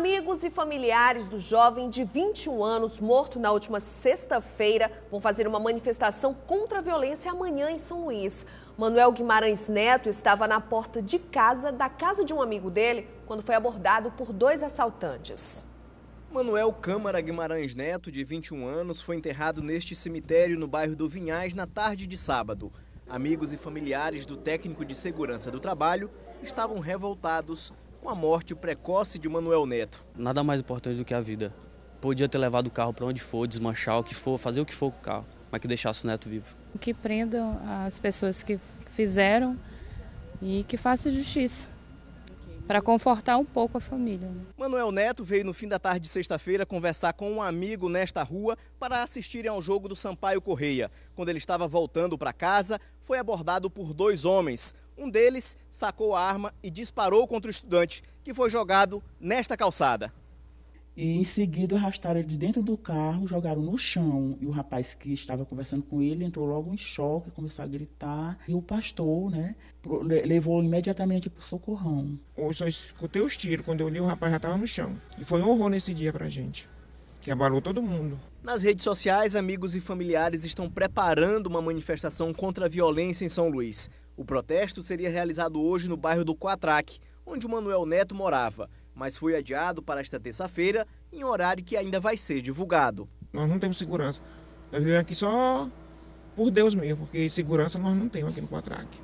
Amigos e familiares do jovem de 21 anos morto na última sexta-feira vão fazer uma manifestação contra a violência amanhã em São Luís. Manuel Guimarães Neto estava na porta de casa da casa de um amigo dele quando foi abordado por dois assaltantes. Manuel Câmara Guimarães Neto, de 21 anos, foi enterrado neste cemitério no bairro do Vinhais na tarde de sábado. Amigos e familiares do técnico de segurança do trabalho estavam revoltados com a morte precoce de Manuel Neto. Nada mais importante do que a vida. Podia ter levado o carro para onde for, desmanchar o que for, fazer o que for com o carro, mas que deixasse o Neto vivo. Que prendam as pessoas que fizeram e que faça justiça para confortar um pouco a família. Né? Manuel Neto veio no fim da tarde de sexta-feira conversar com um amigo nesta rua para assistirem ao jogo do Sampaio Correia. Quando ele estava voltando para casa, foi abordado por dois homens. Um deles sacou a arma e disparou contra o estudante, que foi jogado nesta calçada. E em seguida arrastaram ele de dentro do carro, jogaram no chão. E o rapaz que estava conversando com ele entrou logo em choque, começou a gritar. E o pastor, né, levou imediatamente para o socorrão. Eu só escutei os tiros. Quando eu li, o rapaz já estava no chão. E foi um horror nesse dia para gente, que abalou todo mundo. Nas redes sociais, amigos e familiares estão preparando uma manifestação contra a violência em São Luís. O protesto seria realizado hoje no bairro do Quatraque, onde o Manuel Neto morava mas foi adiado para esta terça-feira em horário que ainda vai ser divulgado. Nós não temos segurança. Nós vivemos aqui só por Deus mesmo, porque segurança nós não temos aqui no Quatraque.